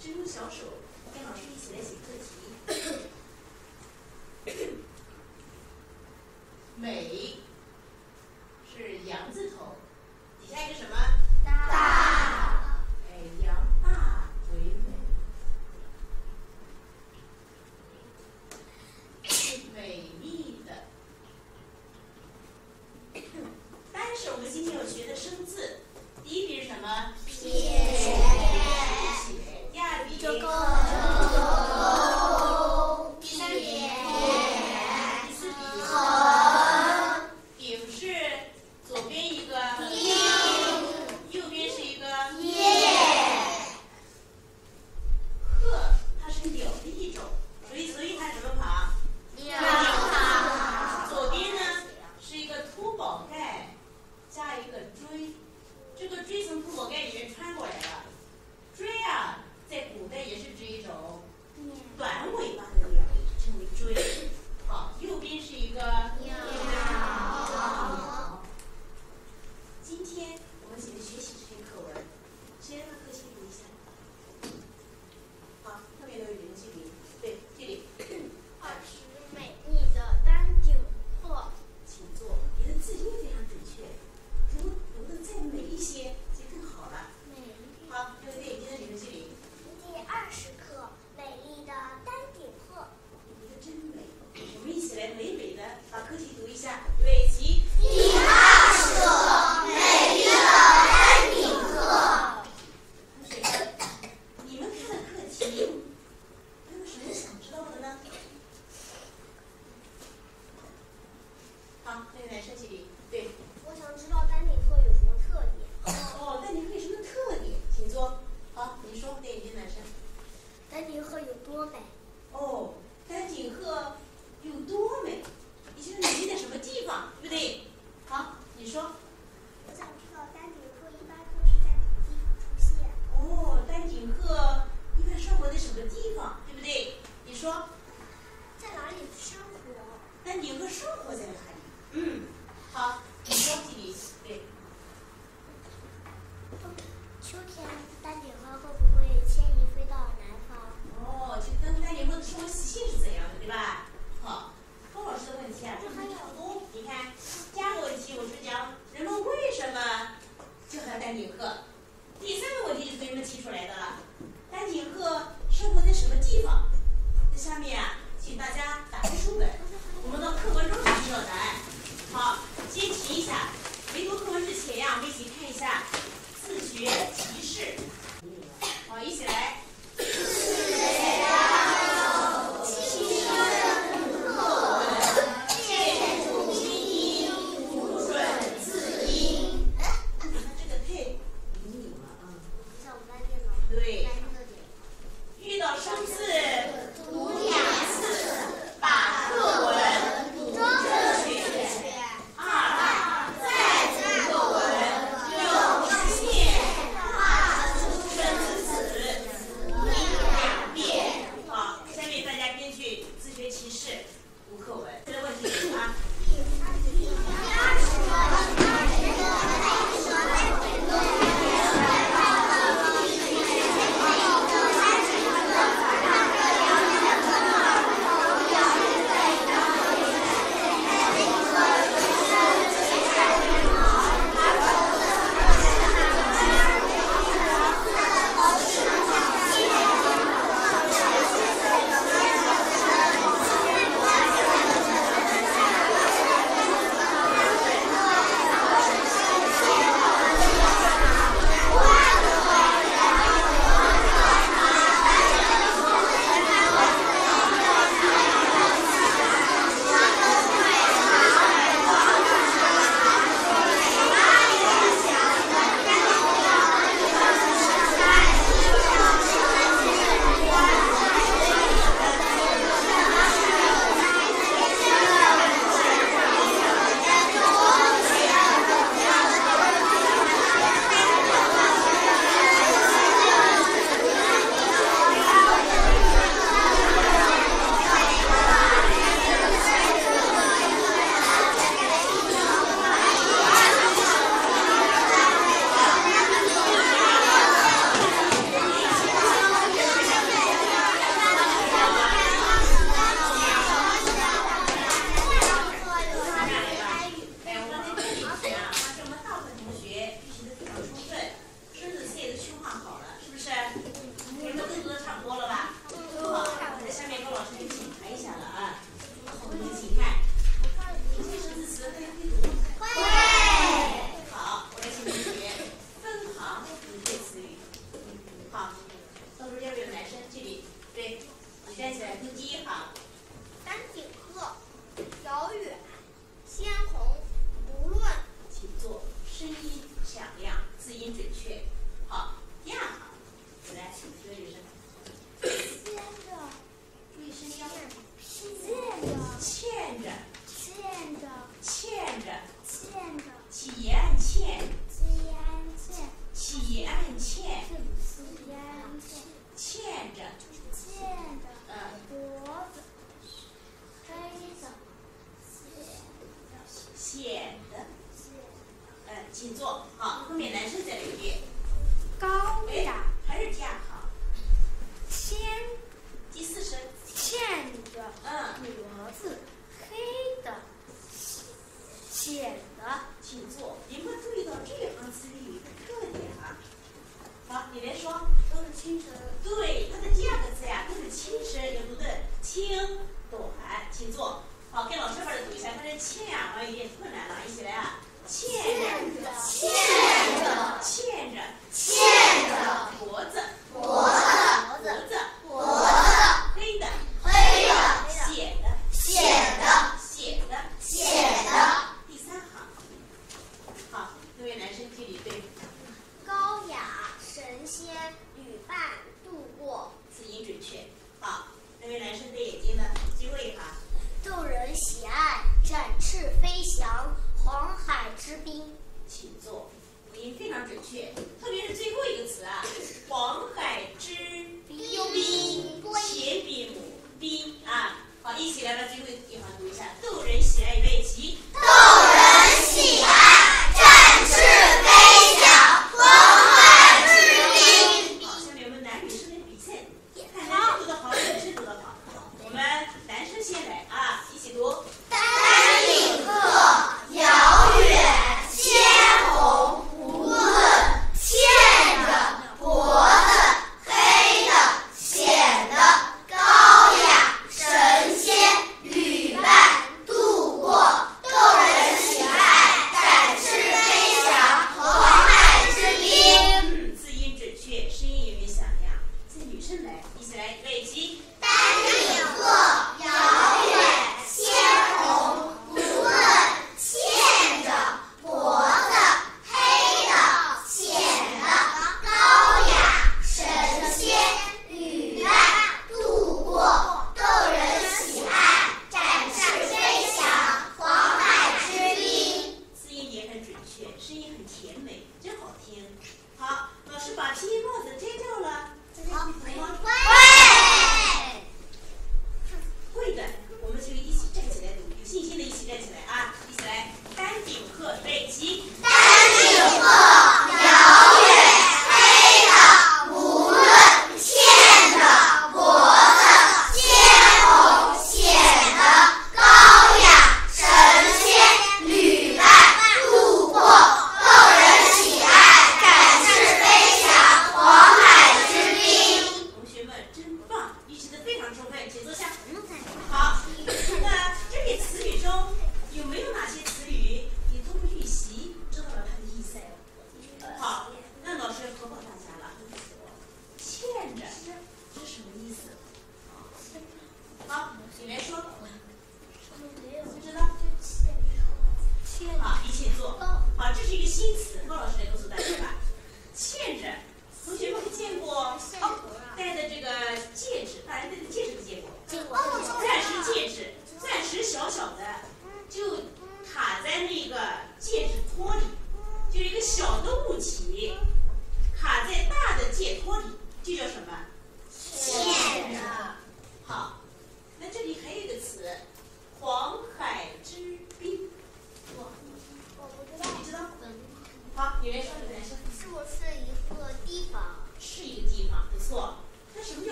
伸出小手跟老师一起来写课题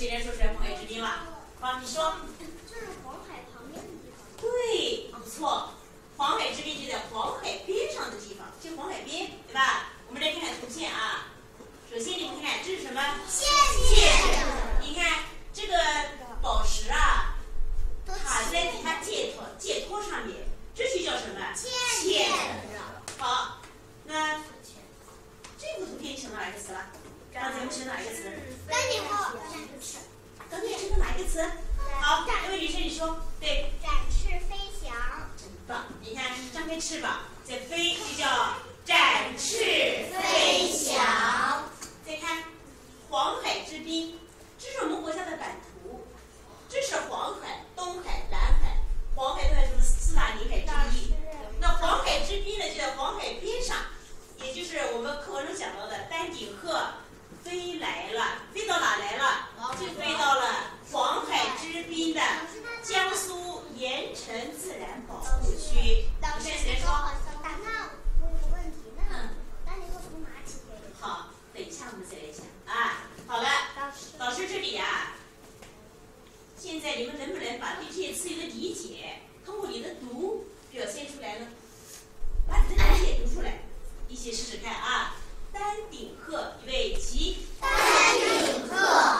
今天说出来黄海之滨了好你说。这是黄海旁边的地方对不错黄海之滨就在黄海边上的地方就黄海边对吧？我们来看看图片啊首先你们看看这是什么？线你看这个宝石啊卡在底下戒托戒托上面这就叫什么？线好那这个图片什么 x 了？那咱们选哪一个词？丹顶鹤展翅。丹顶鹤的哪一个词？好，那位女生你说。对，展翅飞翔。真棒！你看，张开翅膀在飞，就叫展翅飞翔。再看黄海之滨，这是我们国家的版图，这是黄海、东海、南海，黄海算是不是四大领海之一？那黄海之滨呢，就在黄海边上，也就是我们课文中讲到的丹顶鹤。飞来了，飞到哪来了？就飞到了黄海之滨的江苏盐城自然保护区。老师，谁说。那我问题，那丹顶鹤从哪起？好，等一下我们再来讲啊。好了，老师，老师这里呀、现在你们能不能把对这些词语的理解，通过你的读表现出来呢？把你的理解读出来，一起试试看啊。丹顶鹤，预备起。丹顶鹤，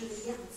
鸣叫时的样。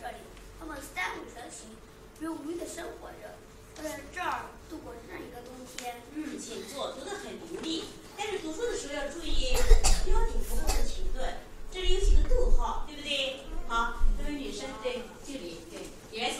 这里，他们三五成群，无忧无虑的生活着。他在这儿度过另一个冬天。嗯，请坐，读的很流利。但是读书的时候要注意标点符号的停顿。这里有几个逗号，对不对？好，这位女生对，这里对，Yes。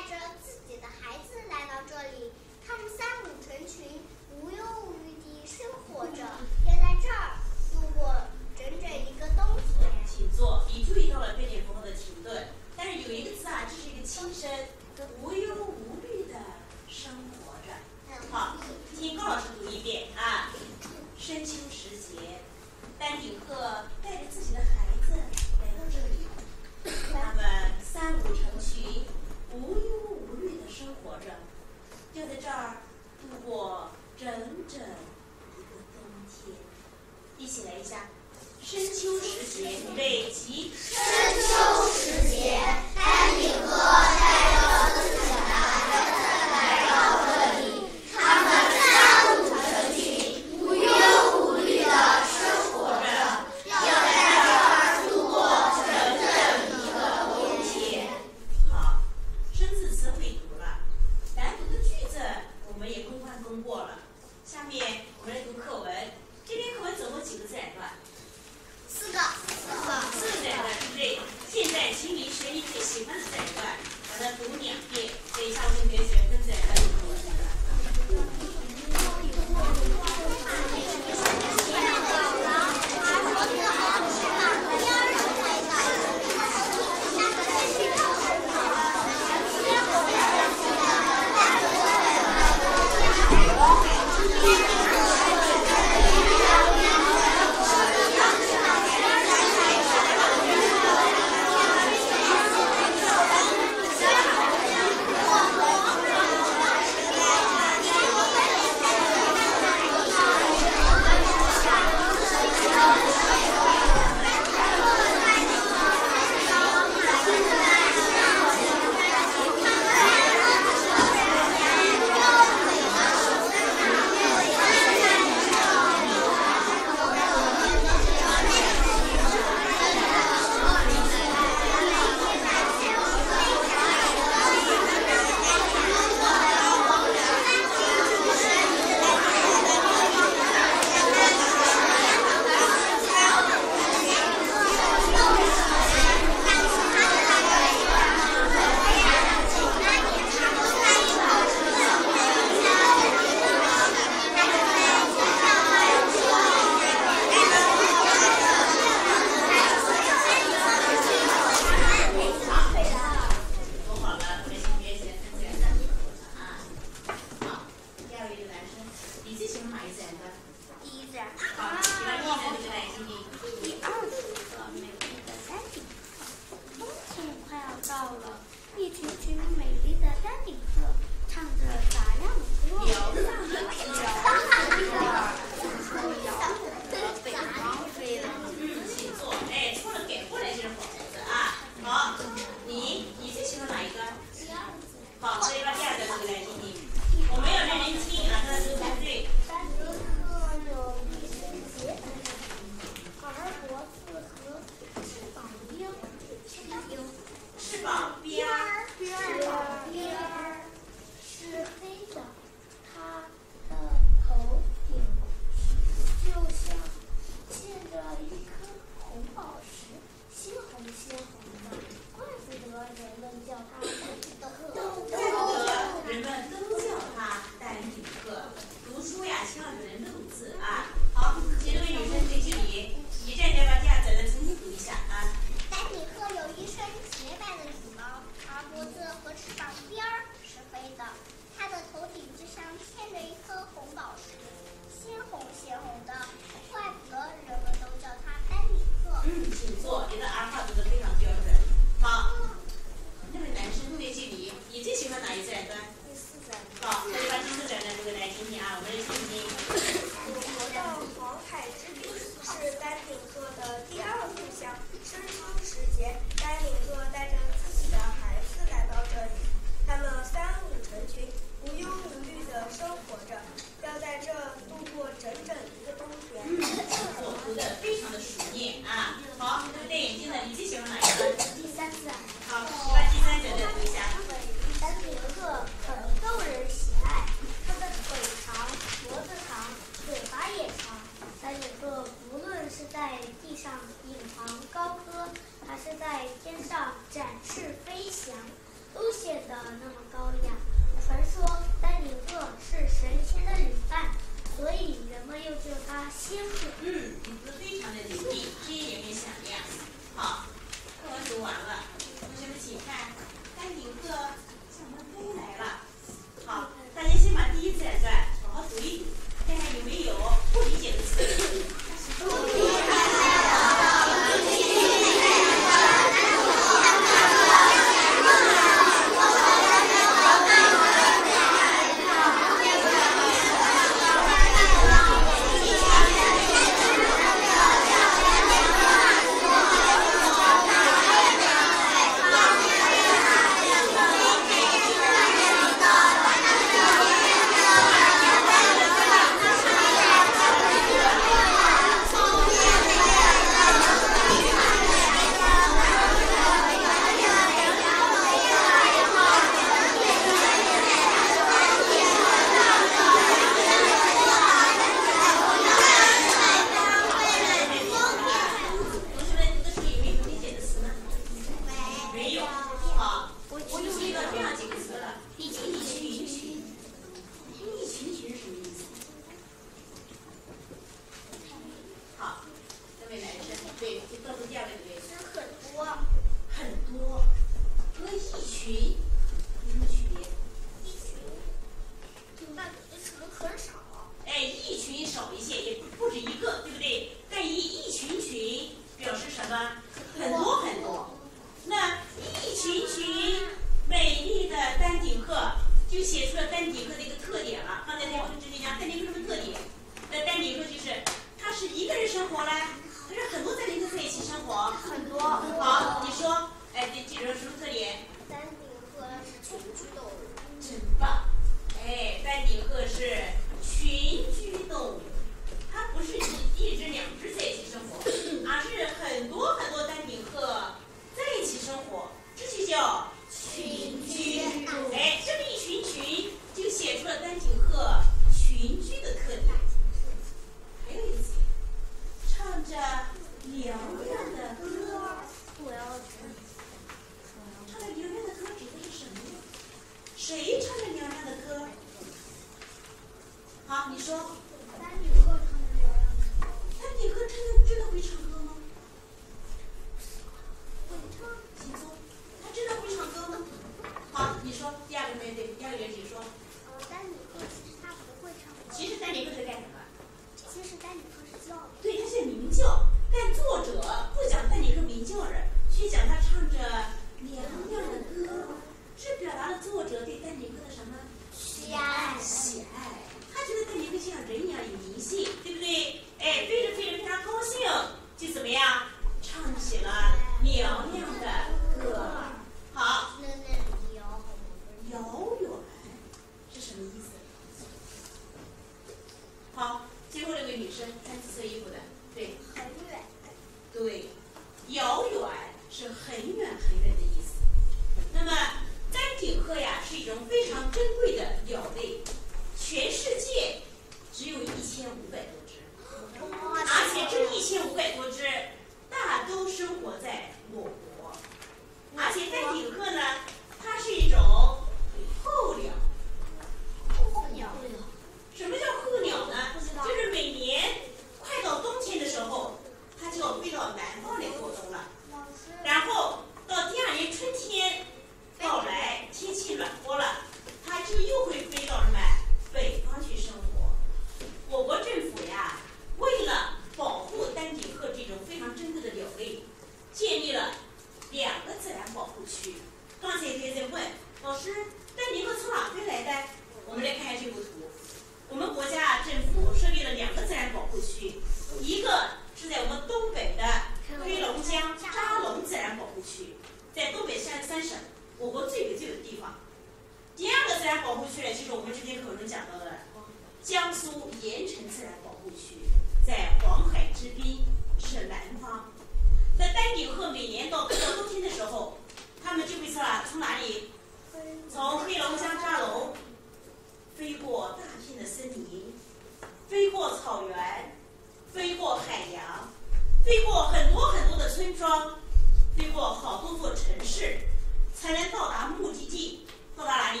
才能到达目的地。到达哪里？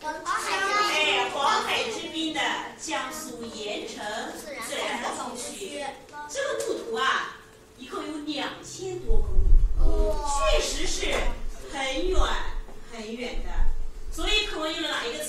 黄海黄海之滨的江苏盐城自然保护区。这个路途啊，一共有两千多公里，确实是很远很远的。所以，课文用了哪一个？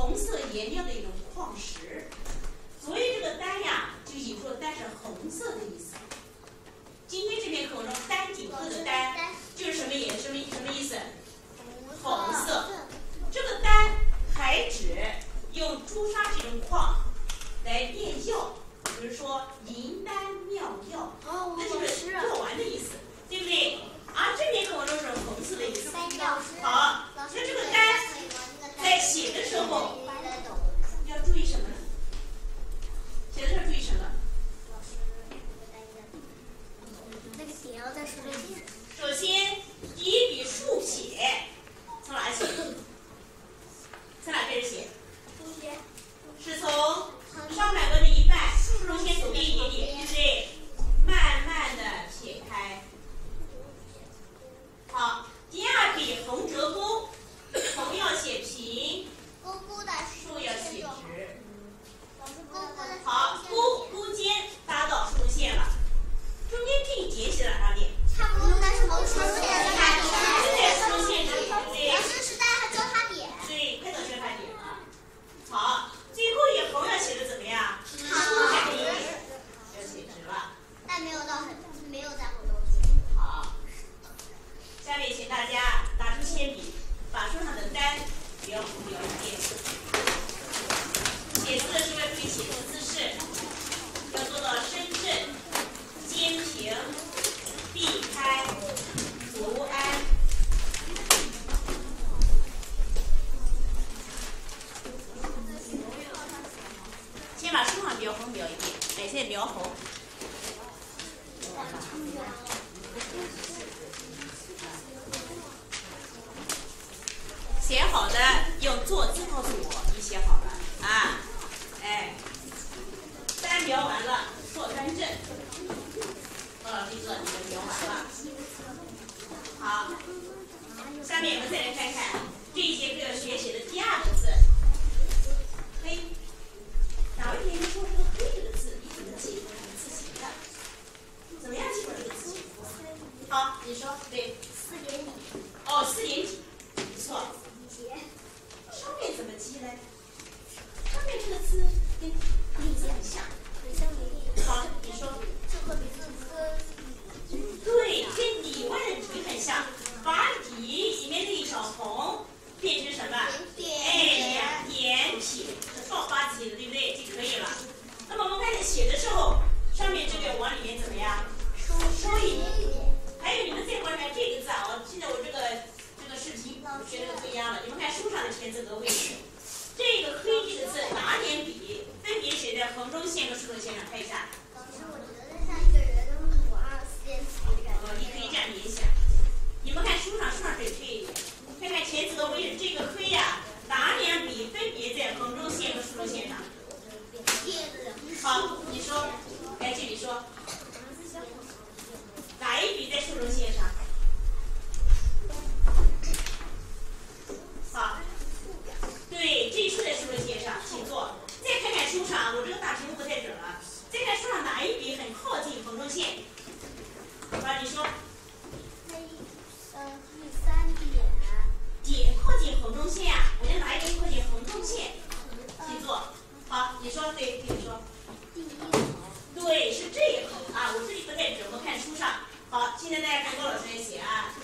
红色颜料的一种矿好，现在大家看郭老师也写啊。